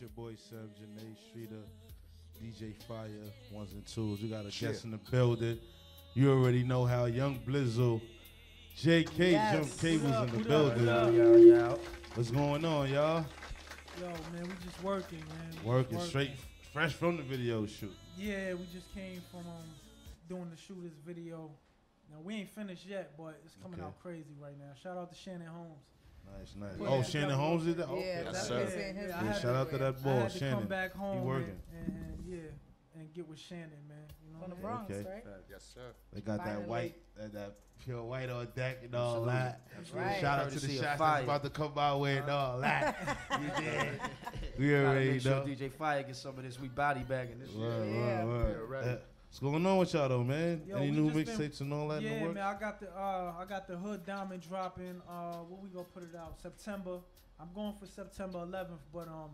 It's your boy Sam Janae Streeter, DJ Fire, ones and twos. We got a guest in the building. You already know how Young Blizzle, JK Yes. Jump Cables in the up, building. what up? Yo, yo. What's going on, y'all? Yo, man, we just working, man. We Working just straight, fresh from the video shoot. Yeah, we just came from um, doing the shooters video. Now we ain't finished yet, but it's coming Okay. out crazy right now. Shout out to Shannon Holmes. Nice, nice. Oh, yeah, oh, Shannon. Holmes did that? Yeah, Okay. that's sir. what His I Yeah, shout to- out to that I boy, had to Shannon. come back home and, working. and, and yeah, and get with Shannon, man. You know From the what I mean? Bronx, Okay. right? Yes, sir. They got that white, that, that pure white on deck and all Absolutely. that. Right. Shout out to the shots that's about to come my way and all uh-huh. that. you did. We already make sure know. DJ Fire gets some of this. We body bagging this. Word, shit. Yeah. word, word. Yeah, ready. What's going on with y'all though, man? Yo, Any new mixtapes and all that Yeah, man, I got the uh, I got the Hood Diamond dropping. Uh, what we gonna put it out? September. I'm going for September 11th, but um,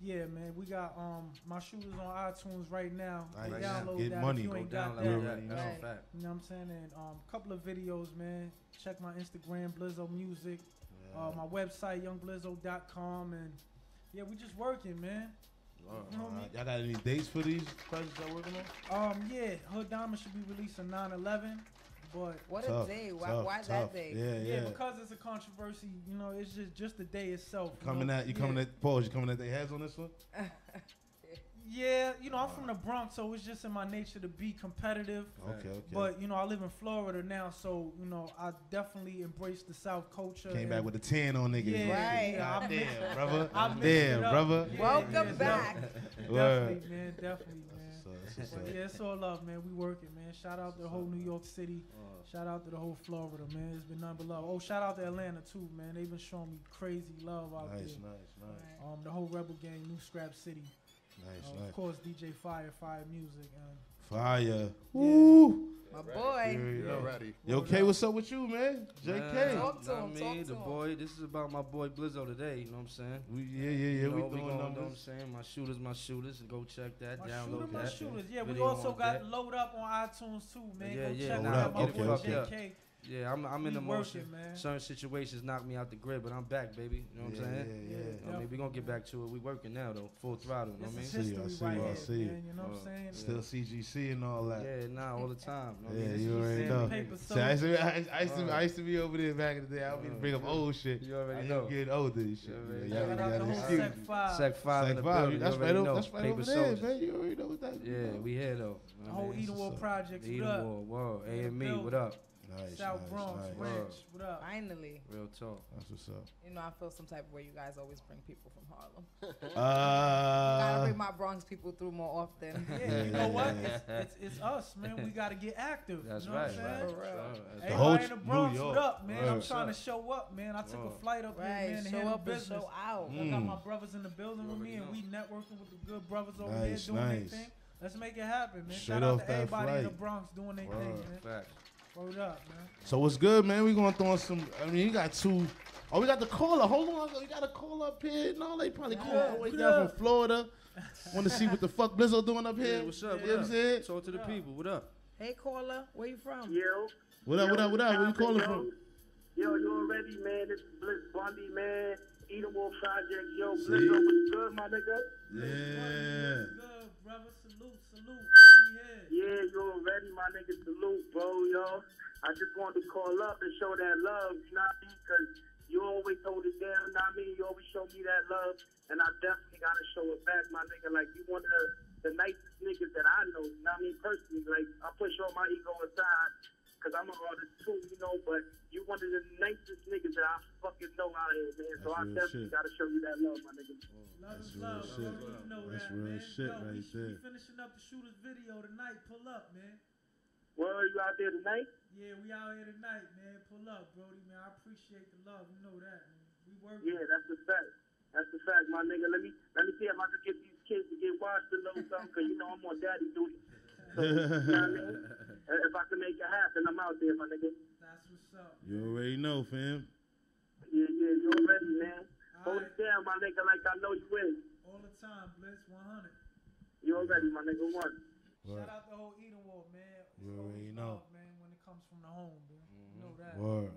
yeah, man, we got um my shooters on iTunes right now. Nice. Download Get that money. if you ain't down got that. You that. already That's know. You know what I'm saying? And um, couple of videos, man. Check my Instagram, Blizzo Music. Uh, my website, youngblizzo.com, and yeah, we just working, man. Word. You know what I mean? Uh, y'all got any dates for these projects y'all working on? Um, yeah, Hood Diamond should be released on 9/11, but What Tough, a day. Why, tough, why tough. that day? Yeah, yeah, yeah. because it's a controversy, you know, it's just just the day itself. you coming know? at you yeah. coming at pause. You coming at their heads on this one? Yeah, you know, I'm from the Bronx, so it's just in my nature to be competitive. Okay, okay. But you know, I live in Florida now, so you know, I definitely embrace the South culture. Came back with a ten on niggas. Yeah, Right. yeah, I'm mix- damn, brother. I'm there, brother. Yeah, Welcome yeah, back. Definitely, definitely, man, definitely, man. So, that's what's But yeah, it's all love, man. We working, man. Shout out to the whole New York City. Shout out to the whole Florida, man. It's been nothing but love. Oh, shout out to Atlanta too, man. They've been showing me crazy love out Nice, there. nice, nice, Um, the whole Rebel Gang, New Scrap City. Nice, Uh, nice. Of course, DJ Fire, Fire Music. And Fire. Woo. My boy. Here we You're go. ready. Yo, K, what's up with you, man? JK. Man, Talk to know him, what I talk mean? to the him. boy. This is about my boy Blizzo today. You know what I'm saying? We, yeah, yeah, yeah. You know, we we doing going, know what I'm saying? My shooters, my shooters. Go check that. my download shooter, my that. shooters. Yeah, we also got deck. load up on iTunes too, man. Yeah, Go yeah, check load out up. my Okay, boy okay. JK. Yeah, I'm, I'm in the motion. man. Certain situations knock me out the grid, but I'm back, baby. You know what yeah, I'm saying? Yeah, yeah. I mean, we gonna get back to it. We working now though, full throttle. You know what I mean? See you, I see right you, I see you. man. You know what I'm Uh, saying? Still CGC and all that. Yeah, nah, all the time. You know Yeah, mean? You just already know. and Paper paper. See, I used, to, I, I, used to, Uh. I used to be over there back in the day. I would Uh. bring up old shit. You I already am know. getting older and shit. You Yeah, already know. Shout gotta out the whole excuse Sec. Five. Sec five in the building. that's right over, that's right over there, man. You already know what that Yeah, we here though. The whole what I? Edenwald what's up. Projects. The Eden up? War, whoa, A and me, what up? Nice, South nice, Bronx, nice. Ranch. What up? Finally. Real talk. That's what's up. You know, I feel some type of way you guys always bring people from Harlem. Uh, Gotta bring my Bronx people through more often. Yeah, Yeah, you know yeah, what? yeah. It's, it's, it's us, man. We got to get active. That's you know right. What I'm right. saying? For real. That's The whole Everybody in the New Bronx, what up, man? I'm Word. trying to show up, man. I took Word. a flight up here, man, to show handle up and business. show out. I got Mm. my brothers in the building with me, and we networking with the good brothers over Nice, there doing nice. their thing. Let's make it happen, man. Straight Shout out to that everybody in the flight. Bronx doing their thing, man. Fact. Word up, man. So what's good, man? We gonna throw in some. I mean, you got two oh we got the caller. Hold on, we got a call up here. No, they probably called all the way down up? from Florida. Want to see what the fuck Blizzo doing up here? Yeah, what's up? You know what I'm? Talk to the people. What up? Hey, caller, where you from? Yo. What up? What up? What up? Where you calling yo. from? Yo, you already, man. This is Blitz Bundy, man. Edenwald Project. Yo, See? Blitz, what's good, my nigga? Yeah. Brother. Salute, salute, man. Yeah, you already, my nigga. Salute, bro, yo. I just wanted to call up and show that love, you know what I mean? Because you always hold it down, you know what I mean? You always show me that love, and I definitely got to show it back, my nigga. Like, you one of the, the nicest niggas that I know, you know what I mean? Personally, like, I push all my ego aside because I'm an artist too, you know, but you one of the nicest niggas that I fucking know out here, man. So I real definitely shit. got to show you that love, my nigga. Love That's is real love, shit. brother. You know That's that, real man. shit Yo, right we, there. We finishing up the shooter's video tonight. Pull up, man. Where you out there tonight? Yeah, we out here tonight, man. Pull up, Brody, man. I appreciate the love. You know that, man. We work. Yeah, that's the fact. That's the fact, my nigga. Let me let me see if I can get these kids to get washed a little something, cause you know I'm on daddy duty. So, you know what I mean? If I can make it happen, I'm out there, my nigga. That's what's up. You already know, fam. Yeah, yeah, you already, man. Hold Alright. it down, my nigga, like I know you is. All the time, Blitz 100. You already, my nigga. One. Word. Shout out the whole Eden War, man. It's You already know. love, man, when it comes from the home, man. You mm-hmm. know that. Word.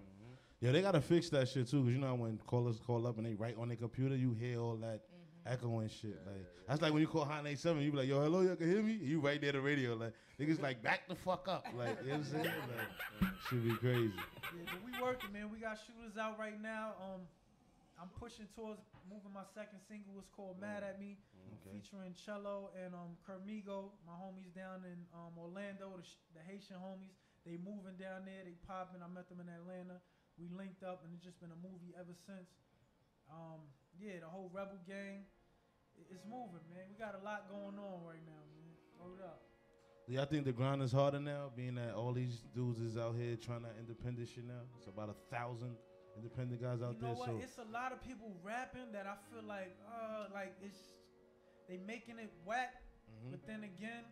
Yeah, they gotta fix that shit too, cause you know when callers call up and they write on their computer, you hear all that mm-hmm. Echoing shit. Like that's like when you call Hot 97, you be like, yo, hello, y'all can hear me? You right there the radio, like niggas like back the fuck up. Like, you know what I'm saying? Like, should be crazy. Yeah, but we working, man. We got shooters out right now. Um, I'm pushing towards moving my second single. It's called Mad at Me, Okay. featuring Cello and um Kermigo, my homies down in um Orlando, the, sh- the Haitian homies. They moving down there. They popping. I met them in Atlanta. We linked up, and it's just been a movie ever since. Um, yeah, the whole Rebel gang, it's moving, man. We got a lot going on right now, man. Hold up. Do y'all think the grind is harder now, being that all these dudes is out here trying to independent shit now? It's about a thousand independent guys out you know there. what? So It's a lot of people rapping that I feel like, uh, like it's they making it whack. Mhm. But then again,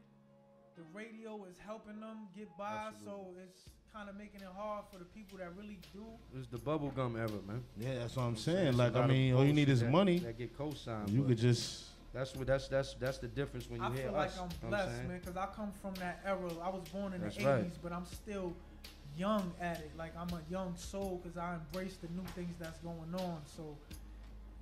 the radio is helping them get by, so it's kind of making it hard for the people that really do. It's the bubblegum era, man. yeah, that's what I'm saying. a Like, I mean, all you need is that- money. That get co-signed. You could just That's what. That's that's that's the difference when you I hear feel us. like I'm know what blessed, man, because I come from that era. I was born in That's the right. 80s, but I'm still young at it. Like I'm a young soul because I embrace the new things that's going on. So.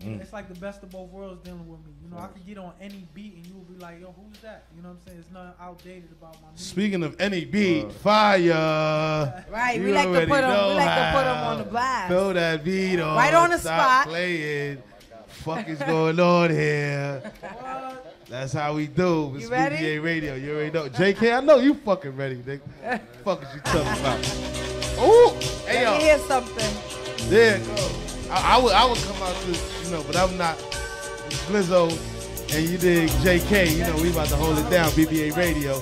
Mm. It's like the best of both worlds dealing with me. You know, I Facts. could get on any beat and you will be like, yo, who's that? You know what I'm saying? It's nothing outdated about my music. Speaking of any beat, Uh, fire. Right, we You like to put put 'em- we like to put them on the blast. Throw that beat on. Right on the stop spot. Playing. Fuck is going on here? What? That's how we do. It's You ready? BBA Radio. You already know. JK, I know you fucking ready, nigga. fuck is you talking about? Ooh, hey Let me yo, hear something. there it go. I, I would, I would come out to, you know, but I'm not. Blizzo, and you dig JK. You know, we about to hold it down. BBA Radio.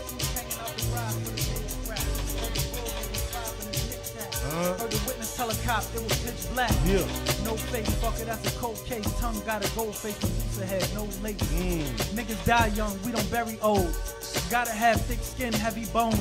Cop it was pitch black. Yeah. No face, fucker, that's a cold case. Tongue got a gold face, a pizza head, no lace. Mm. Niggas die young, we don't bury old. Gotta have thick skin, heavy bone.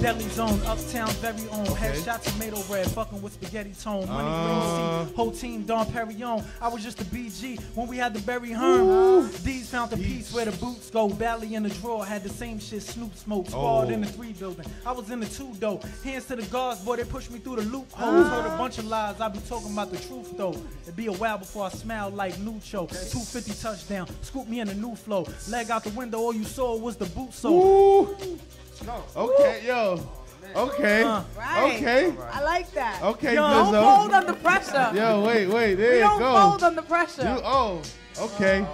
Deadly zone, uptown, very own. Headshot tomato red, fucking with spaghetti tone. Money Uh. green whole team Dom Perignon. I was just a BG when we had the Berry Herm. These found the piece where the boots go. Bally in the drawer, had the same shit Snoop smoke. Squad Oh. in the three building. I was in the two though. Hands to the guards, boy, they pushed me through the loopholes. Heard a bunch of lies, I be talking about the truth though. It'd be a while before I smile like new. Nucho. 250 touchdown, scoop me in a new flow. Leg out the window, all you saw was the boot sole. Ooh. Okay, yo. Okay. Uh, Right. Okay. I like that. Okay, Yo, Don't Blizzo. fold under pressure. Yo, wait, wait. There we you don't go. fold under pressure. You, oh, okay.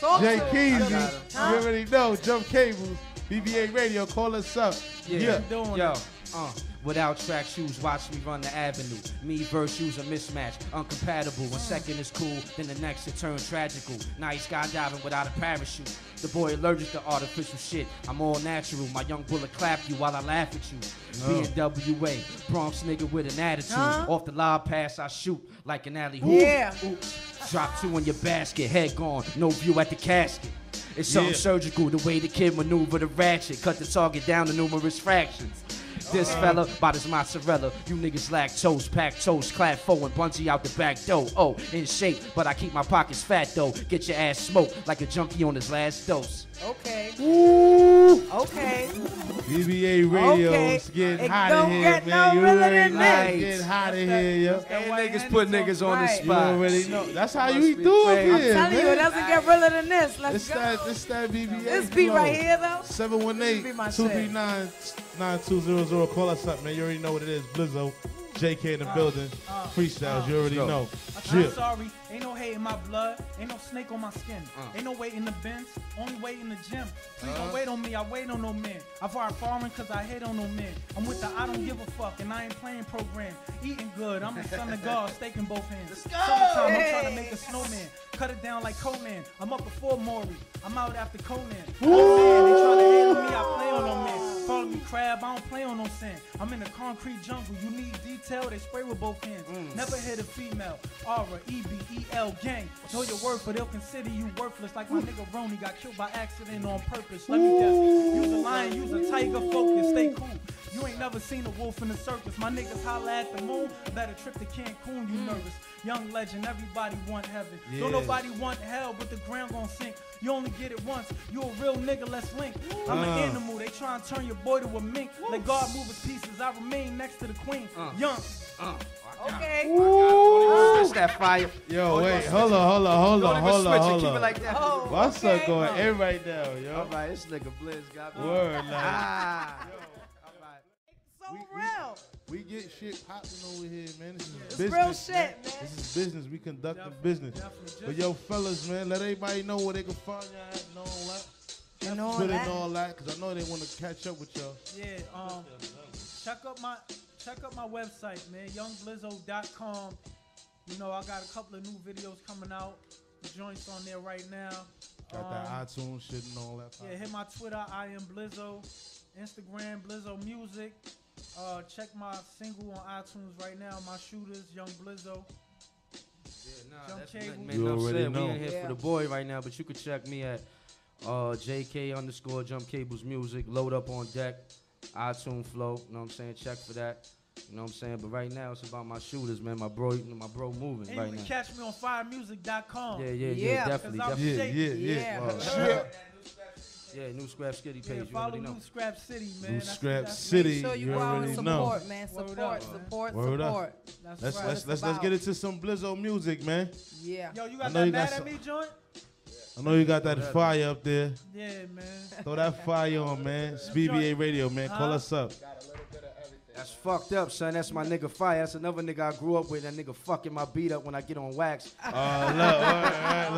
Talk Jay to Keezy, you Huh? already know. Jump cables. BBA Radio, call us up. Yeah. doing Yo, it. Uh, without track shoes, watch me run the avenue. Me versus you's a mismatch, uncompatible. One second is cool, then the next it turns tragical. Now he's skydiving without a parachute. The boy allergic to artificial shit. I'm all natural. My young bullet clap you while I laugh at you. BNWA, Bronx nigga with an attitude. Huh? Off the lob pass, I shoot like an alley hoop. Yeah. Oops. Drop two in your basket, head gone, no view at the casket. It's something Yeah. surgical, the way the kid maneuver the ratchet, cut the target down to numerous fractions. This fella, his mozzarella. You niggas lactose, pack toast, clap foe, and bungee out the back door. Oh, in shape, but I keep my pockets fat though. Get your ass smoked like a junkie on his last dose. Okay. Ooh. Okay. BBA Radio Okay. is getting It hot don't in here, get man. no you realer already than know this. it's getting hot in here, yo. And niggas put niggas on the Right. You spot. already know. That's how you do crazy. it I'm here, telling you, it doesn't get realer than this. Let's It's go. that, it's that BBA. this beat flow. right here, though. 718 Be 239 9200. Call us up, man. You already know what it is. Blizzo, JK in the building. uh, Freestyles, uh, you already know. I'm sorry, ain't no hate in my blood, ain't no snake on my skin, Uh. ain't no weight in the bins, only weight in the gym. Please Uh. don't wait on me, I wait on no man. I fire foreign cause I hate on no man. I'm with the I don't give a fuck and I ain't playing program. Eating good, I'm the son of God, steak in both hands. Summertime, I'm trying to make a snowman. Cut it down like Conan. I'm up before Maury. I'm out after Conan. Crab, I don't play on no sand. I'm in the concrete jungle. You need detail, they spray with both hands. Mm. Never hit a female. Aura, E B E L gang. Know your worth, but they'll consider you worthless. Like my nigga Roni got killed by accident on purpose. Let me guess. Use a lion, use a tiger, focus, stay cool. You ain't never seen a wolf in the circus. My niggas holla at the moon. Better trip to Cancun, you nervous. Young legend, everybody want heaven. Don't nobody want hell, but the ground gon' sink. You only get it once. You a real nigga, let's link. I'm Uh. an animal. They try and turn your boy to murder with mink. Let God move his pieces. I remain next to the queen. Uh. Young. Uh, Okay. Switch that fire. Yo, Oh, wait, wanna hold on, hold on, hold on, hold on, hold Keep on. it like that. Oh, My son okay. going in right now, yo. All right, this nigga Blizz got me. Word, nah. Ah. All right. So We- we- real. We get shit popping over here, man. This is It's business. real shit, man. This is business. We conducting Definitely, business. definitely. But yo, fellas, man, let everybody know where they can find y'all at and all that. And all Twitter that. and all that, because I know they want to catch up with y'all. Yeah, um, check up my check out my website, man, youngblizzo.com. You know, I got a couple of new videos coming out. The joints on there right now. Got that Um, iTunes shit and all that. Yeah, hit my Twitter, I am Blizzo. Instagram, Blizzo Music. Uh, check my single on iTunes right now, My Shooters, Young Blizzo. Yeah, nah, Jump that's cable. nothing, You man. Enough already said. know. We in here Yeah. for the boy right now, but you can check me at uh, JK underscore Jump Cables Music. Load up on deck, iTunes Flow. You know what I'm saying? Check for that. You know what I'm saying? But right now it's about my shooters, man. My bro, my bro moving And right you now. catch me on firemusic.com. Yeah, yeah, yeah, Yeah. definitely, Cause I'm definitely. Yeah, yeah, yeah. Yeah. Uh, Shit. Yeah, new Scrap City page. Yeah, follow already know. New Scrap City, man. New That's- Scrap that's- City. Make sure you, you go already support, know. man. Word Support, up, support, Word up. support. That's Let's right. let's let's let's get into some Blizzo music, man. Yeah. Yo, you got that you got mad at me joint? I know you got that fire up there. Yeah, man. Throw that fire on, man. It's BBA Radio, man. Call us up. That's fucked up, son. That's my nigga Fire. That's another nigga I grew up with. That nigga fucking my beat up when I get on wax. Uh, look, all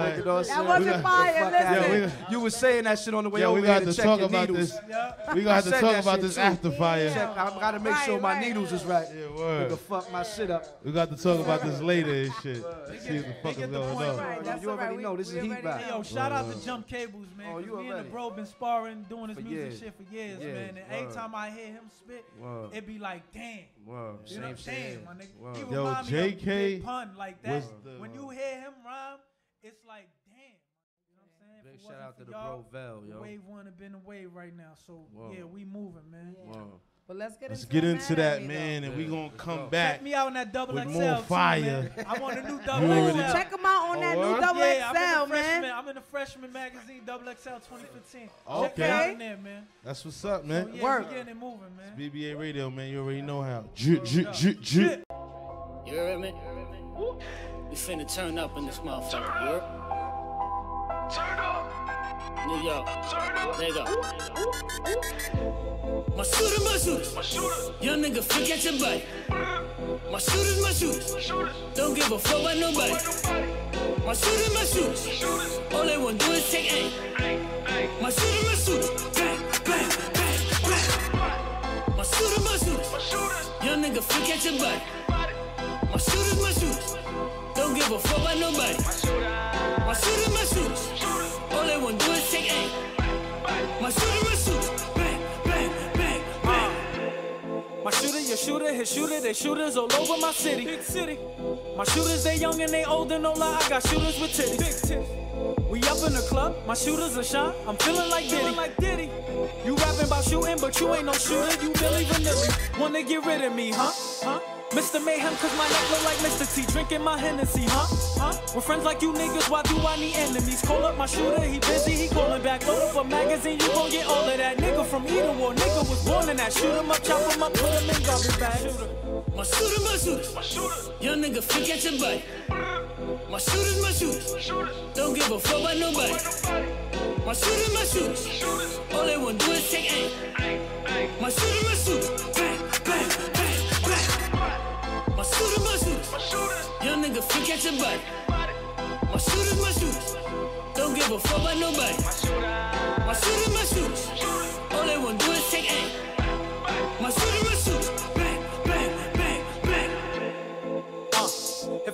right, Look like, That wasn't We got- fire. Fuck Listen. outta Yeah, we here. got- you was saying that shit on the way yeah, over we here got to to check talk your about needles. this. Yeah. We got to said talk about this too. after fire. Check, I gotta make Right, sure my right, needles is right. Yeah, word. Nigga, word. fuck my shit up. We got to talk about this later and shit. See what the They fuck is get the going point on. You already know this is heat already rap. Hey, know. yo, shout out to Jump Cables, man. Oh, 'cause you me and the bro been sparring, doing this music shit for years, man. And every time I hear him spit, Word. it be like, damn. Word. You know, Same shit. damn, my nigga. Word. He Yo, remind me of JK Big Pun like that. the- when you hear him rhyme, it's like, damn. You know what I'm saying? Big shout out to the y'all, bro Vel, yo. Wave wouldn't have been away right now. So Whoa. yeah, we moving, man. Yeah. Word. But let's get Let's into get that into that, at me, though. man, and we Yeah. gonna Let's come go. back. Check me out in that double with XL more fire. man. I want a new double You already XL. Check them out on Oh, that word? new double yeah, XL, I'm freshman. man. I'm in the freshman magazine, Double XL 2015. Check Okay. me out in there, man. That's what's up, So, man. yeah, Work. we getting it moving, man. BBA Radio, man. You already know how. J- j- j- j- You heard me? We finna turn up in this motherfucker, you heard? New York. Nigga. My shooter, my shooters. Young nigga, forget your body. My shooters, my shooters. Don't give a fuck about nobody. My shooters, my shooters. All they wanna do is take aim. My shooter, my shooters. Bang, bang, bang, bang. My shooter, my shooters. Young nigga, forget your body. My shooters, my shooters. Don't give a fuck about nobody. My shooters, my shooters. All they wanna do is take aim. My shooters, my shooters. Shooter, his shooter, they shooters all over my city. Big city. My shooters, they young and they old and no lie. I got shooters with titties. Big titties. We up in the club, my shooters are shine. I'm feeling like Diddy. like Diddy. You rapping about shooting, but you ain't no shooter. You Billy Vanilli. Wanna get rid of me, huh? Huh? Mr. Mayhem, cause my neck look like Mr. T. Drinking my Hennessy, huh? Huh? With friends like you niggas, why do I need enemies? Call up my shooter, he busy, he calling back. Load up a magazine, you gon' get all of that. Nigga from Edenwald, nigga was born that. Shoot him up, chop him up, put him in garbage bag. My shooters, my shooters. Young nigga, forget your body. My shooters, my shooters. Don't give a fuck about nobody. My shooters, my shooters. All they wanna do is take aim. My shooters, my shooters. Bang, bang, bang, bang. My shooters, my shooters. Young nigga, forget your body. My shooters, my shooters. Don't give a fuck about nobody. My shooters, my shooters.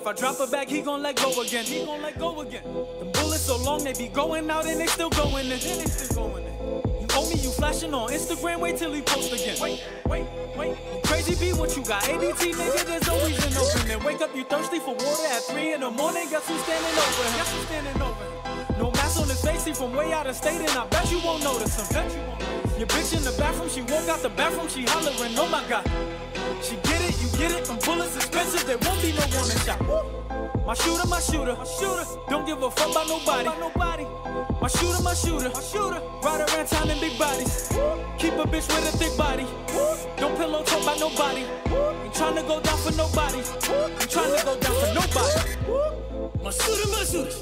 If I drop a bag, he gon' let go again. He gon' let go again. Them bullets so long, they be going out and they still going in. They still going in. You owe me, you flashing on Instagram, wait till he post again. Wait, wait, wait. Crazy B, what you got? ADT, nigga, there's always an opening. Wake up, you thirsty for water at 3 in the morning, guess who's standing over him? Guess who's standing over him? No mask on his face, he from way out of state, and I bet you won't notice him. Bet you won't notice. Your bitch in the bathroom, she walk out the bathroom, she hollering, oh my god. She it, you get it, them bullets expensive, there won't be no warning shot. Woo! My shooter, my shooter, my shooter, don't give a fuck about nobody. Nobody. My shooter, my shooter, my shooter, ride around town in big bodies. Keep a bitch with a thick body. Don't pillow talk about nobody. Ain't tryna go down for nobody. Ain't tryna go down for nobody. My shooter, my shooter.